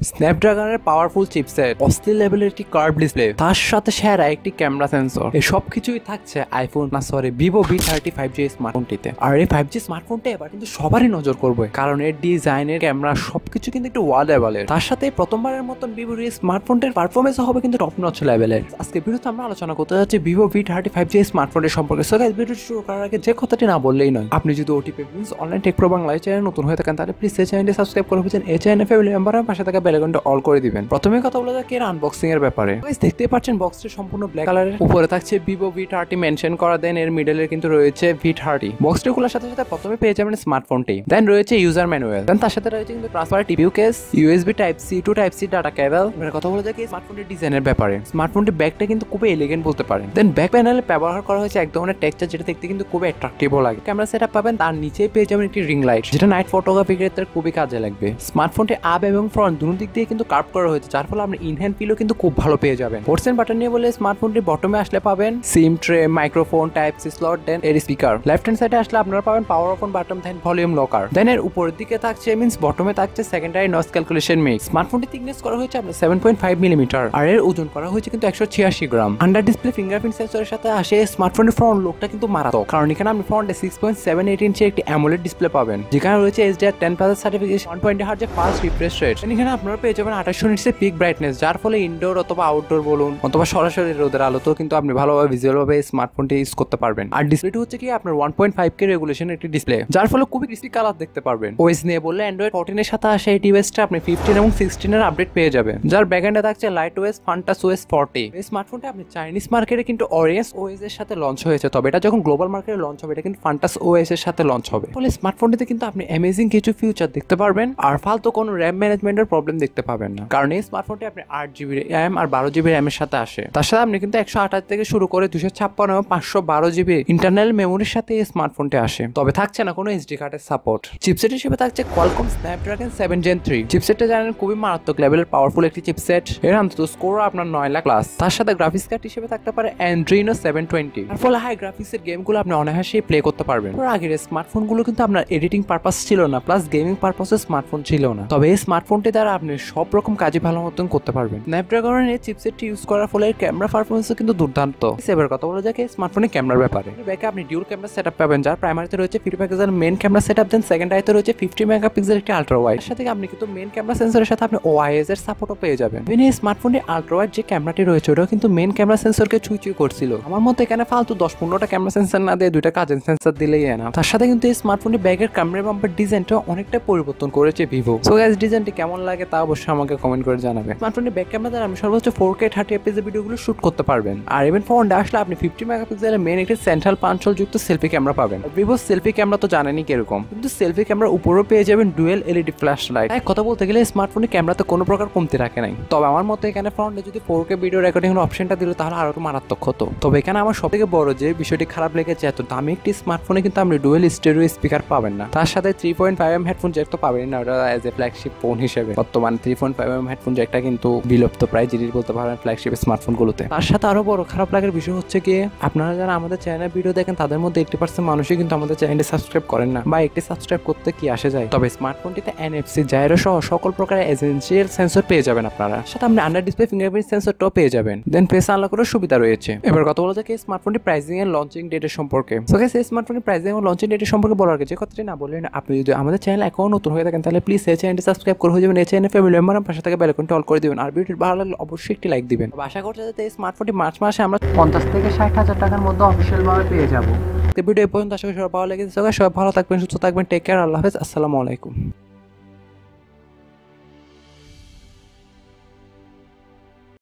স্ন্যাপড্রাগনের powerful chipset অস্থির লেভেলের একটি কার্ভ ডিসপ্লে তার সাথে সেরা একটি ক্যামেরা সেন্সর এই সব কিছুই থাকছে আইফোন না sorry Vivo V thirty five G স্মার্টফোনটিতে আর এই ফাইভ জি স্মার্টফোনটা এবার কিন্তু সবারই নজর করবে, কারণ এর ডিজাইনের ক্যামেরা সবকিছু কিন্তু একটু ওয়াল লেভেলের তার সাথে প্রথমবারের মতন ভিভোর এই স্মার্টফোনটির পারফরমেন্স হবে কিন্তু টপ নচ লেভেলের আজকে ভিডিওতে আমরা আলোচনা করতে যাচ্ছি Vivo V thirty five G স্মার্টফোনের সম্পর্কে সো ভিডিও শুরু করার আগে যে কথাটি না বললেই নয়, আপনি যদি ওটিপি অনলাইন টেক প্রো বাংলায় চ্যানেল নতুন হয়ে থাকেন, তাহলে প্লিজ এই চ্যানেলটি সাবস্ক্রাইব করে হচ্ছেন এই চ্যানেল ফ্যামিলি মেম্বার পাশে থাকা বেলাইকনটা অল করে দিবেন। প্রথমে কথা বলা যাক এর আনবক্সিং এর ব্যাপারে দেখতেই পাচ্ছেন বক্সটি সম্পূর্ণ ব্ল্যাক কালারের উপরে থাকছে ভিভো ভি থার্টি মেনশন করা দেন এর মিডলে কিন্তু রয়েছে ভি থার্টি বক্সটি খোলার সাথে সাথে প্রথমে পেয়ে যাবেন স্মার্টফোনটি দেন রয়েছে ইউজার ম্যানুয়াল দেন তার সাথে রয়েছে কিন্তু transfer TPU case USB type C to type C data cable এবার কথা বলা যাক এই স্মার্টফোনটির ডিজাইনের ব্যাপারে। স্মার্টফোনটির ব্যাগটা কিন্তু খুবই এলিগেন্ট বলতে পারেন। দেন ব্যাক প্যানেলে ব্যবহার করা হয়েছে এক ধরনের টেক্সচার যেটা দেখতে কিন্তু খুবই অ্যাট্রাকটিভও লাগে। ক্যামেরা সেটআপ পাবেন, তার নিচেই পেয়ে যাবেন একটি রিং লাইট যেটা নাইট ফটোগ্রাফি ক্ষেত্রে খুবই কাজে লাগবে। স্মার্টফোনটি আপ এবং ফ্রন্ট দুটো দিক দিয়ে কিন্তু কার্ভ করা হয়েছে, যার ফলে আপনি ইনহ্যান্ড ফিলও কিন্তু খুব ভালো পেয়ে যাবেন। পোর্টসেন বাটন নিয়ে বলে স্মার্টফোনটি বটমে আসলে পাবেন SIM tray microphone type C slot then এর স্পিকার লেফট হ্যান্ড সাইডে আসলে আপনারা পাবেন power off button then volume rocker then এর উপরের দিকে থাকছে মিন্স বটমে থাকছে সেকেন্ডারি নয়েজ ক্যালকুলেশন মিক্স স্মার্টফোনটি থিকনেস করা হয়েছে আপনার সেভেন পয়েন্ট ফাইভ মিলিমিটার আর এর ওজন করা হয়েছে কিন্তু একশো ছিয়াশি গ্রাম। আন্ডার ডিসপ্লে ফিঙ্গারপ্রিন্ট সেন্সরের সাথে আসে স্মার্টফোনের ফ্রন্ট লোকটা কিন্তু মারাত্মক। কারণ এখানে আপনি ফ্রন্টে six point seven eight inch একটি অ্যামোলেড ডিসপ্লে পাবেন। যেখানে রয়েছে HDR ten plus certification one twenty হার্জের fast refresh rate এখানে আপনারা পেয়ে যাবেন আঠাশশো নিচে পিক ব্রাইটনেস যার ফলে ইনডোর অথবা আউটডোর বলুন, অথবা সরাসরি রোদের আলোতেও কিন্তু আপনি ভালোভাবে ভিজুয়াল ভাবে স্মার্টফোনটি ইউজ করতে পারবেন। আর ডিসপ্লেটি হচ্ছে কি আপনার one point five K regulation একটি ডিসপ্লে যার ফলে খুবই ক্রিস্পি কালার দেখতে পারবেন। ওএস নিয়ে বললে অ্যান্ড্রয়েড ফোরটিনের সাথে আসে এই ডিভাইসটা আপনি ফিফটিন এবং সিক্সটিনের আপডেট পেয়ে যাবেন। যার ব্যাকএন্ডে থাকছে light OS Funtouch OS forty এই স্মার্টফোনটা আপনি চাইনিজ মার্কেটে কিন্তু অরিয়েন্স ওয়েস এর সাথে লঞ্চ হয়েছে, তবে এটা যখন গ্লোবাল মার্কেটে লঞ্চ হবে, এটা কিন্তু ফান্টাস ওএস এর সাথে লঞ্চ হবে। ফলে স্মার্টফোনটিতে কিন্তু আপনি অ্যামেজিং কিছু ফিউচার দেখতে পারবেন। আর ফালতু কোনো র্যাম ম্যানেজমেন্টের প্রবলেম দেখতে পাবেন না। কারণ এই স্মার্টফোনটি আপনি আট জিবি র্যাম আর বারো জিবি র্যামের সাথে আসে। তার সাথে আপনি কিন্তু একশো আঠাশ থেকে শুরু করে দুশো ছাপ্পান্ন এবং পাঁচশো বারো জিবি ইন্টারনাল মেমোরির সাথে এই স্মার্টফোনটি আসে। তবে থাকছে না কোনো এইচডি কার্ডের সাপোর্ট চিপসেট হিসেবে থাকছে Qualcomm Snapdragon seven Gen three চিপসেটটা জানেন খুবই মারাত্মক লেভেলের পাওয়ারফুল একটি চিপসেট এর অন্তত স্কোর আপনার নয় লাখ প্লাস তার সাথে গ্রাফিক্স কার্ড হিসেবে থাকতে পারে অ্যান্ড্রিনো সেভেন টোয়েন্টি তার ফলে হাই গ্রাফিক্সের গেমগুলো আপনি অনায়াসেই প্লে করতে পারবেন। আগের স্মার্টফোনগুলো কিন্তু আপনার এডিটিং পারপাস ছিল না প্লাস গেমিং পারপাসে স্মার্টফোন ছিল না। তবে এই স্মার্টফোনটি দ্বারা আপনি সব রকম কাজে ভালো মতন করতে পারবেন। স্ন্যাপড্রাগনের চিপসেটটি ইউজ করার ফলে ক্যামেরা পারফরমেন্স কিন্তু দুর্দান্ত। এবার কথা বলা যাক স্মার্টফোনের ক্যামেরার ব্যাপারে। ব্যাকে আপনি ডিউল ক্যামেরা সেটআপ পাবেন, যার প্রাইমারিতে রয়েছে fifty megapixel main camera setup then second আইতে রয়েছে ফিফটি মেগাপিক্সেল একটি আলট্রা ওয়াইড সাথে আপনি কিন্তু মেন ক্যামেরা সেন্সরের সাথে আপনি ওআইএস এর সাপোর্টও পেয়ে যাবেন। ইভেন এই স্মার্টফোনটি আলট্রা ওয়াইড যে ক্যামেরাটি রয়েছে, ওটাও কিন্তু মেন ক্যামেরা সেন্সরকে ছুঁই ছুঁই করছিল। আমার মতে এখানে ফালতু দশ পনেরোটা ক্যামেরা সেন্সর না দিয়ে দুইটা কাজের সেন্সর দিলেই না তার সাথে কিন্তু এই স্মার্টফোনটি ব্যাগের ক্যামেরা বাম্পার ডিজাইনটা অনেকটা পরিবর্তন করেছে ভিভো সো গ্যাস ডিজাইনটি কেমন লাগে অবশ্যই আমাকে কমেন্ট করে জানাবে। স্মার্টফোনের ব্যাক ক্যামেরা দ্বারা আমি সর্বোচ্চ ফোর কে থার্টি এপিএস ভিডিওগুলো শুট করতে পারবেন। আর ইভেন ফোনটা আসলে আপনি ফিফটি মেগাপিক্সেলের মেন একটি সেন্ট্রাল পাঞ্চল যুক্ত সেলফি ক্যামেরা পাবেন। ভিভো সেলফি ক্যামেরা তো জানেনই কীরকম। কিন্তু সেলফি ক্যামেরার উপরেও পেয়ে যাবেন ডুয়েল এলইডি ফ্ল্যাশ লাইট এক কথা বলতে গেলে স্মার্টফোনের ক্যামেরাতে কোনো প্রকার কমতি রাখে নাই। তবে আমার মতে এখানে ফ্রন্টে যদি ফোর কে ভিডিও রেকর্ডিং অপশনটা দিল, তাহলে আরও মারাত্মক হতো। তবে এখানে আমার সব থেকে বড় যে বিষয়টি খারাপ লেগেছে এত দামি একটি স্মার্টফোনে কিন্তু আপনি ডুয়েল স্টেরিও স্পিকার পাবেন না। তার সাথে three point five M headphone jack তো পাবেন না, ওটা এজ এ ফ্ল্যাগশিপ ফোন হিসেবে। বর্তমানে three point five M headphone জ্যাকটা কিন্তু বিলুপ্ত, প্রায় জিনিস বলতে পারেন ফ্ল্যাগশিপ স্মার্টফোনগুলোতে তার সাথে আরও বড় খারাপ লাগার বিষয় হচ্ছে কি, আপনারা যারা আমাদের চ্যানেল ভিডিও দেখেন, তাদের মধ্যে এইটি পার্সেন্ট মানুষই কিন্তু আমাদের চ্যানেলটি সাবস্ক্রাইব করেন না বা একটি সাবস্ক্রাইব করতে কি আসে যায়? তবে স্মার্টফোনটিতে এনএফসি জাইরো সহ সকল প্রকারের এজেন্সিয়াল সেন্সর পেয়ে যাবেন আপনারা। সাথে আপনি আন্ডার ডিসপ্লে ফিঙ্গারপ্রিন্ট সেন্সরটাও পেয়ে যাবেন। দেন ফেস আনলক করার সুবিধা রয়েছে। এবার কথা বলা যাক এই স্মার্টফোনটি প্রাইসিং এর লঞ্চিং ডেটের সম্পর্কে। সো এই স্মার্টফোনের প্রাইসিং এবং লঞ্চিং ডেটের সম্পর্কে বলার যে কথাটি না বললেন আপনি যদি আমাদের চ্যানেল এখনও নতুন হয়ে থাকেন, তাহলে প্লিজ এই চ্যানেলটি সাবস্ক্রাইব করে হয়ে যাবেন। এই চ্যানেল ফ্যামিলি মেম্বার পাশে থেকে বেলকনটি অল করে দিবেন। আর ভিডিওটি ভালো লাগলে অবশ্যই একটি লাইক দিবেন। আশা করতে যাতে এই স্মার্টফোনটি মার্চ মাসে আমরা পঞ্চাশ থেকে ষাট হাজার টাকার মধ্যে অফিসিয়ালভাবে পেয়ে যাব। ভিডিও এই পর্যন্ত আশা করি সবাই ভালো লেগেছে। সবাই ভালো থাকবেন সুস্থ থাকবেন টেক কেয়ার আল্লাহ হাফেজ আসসালামু আলাইকুম।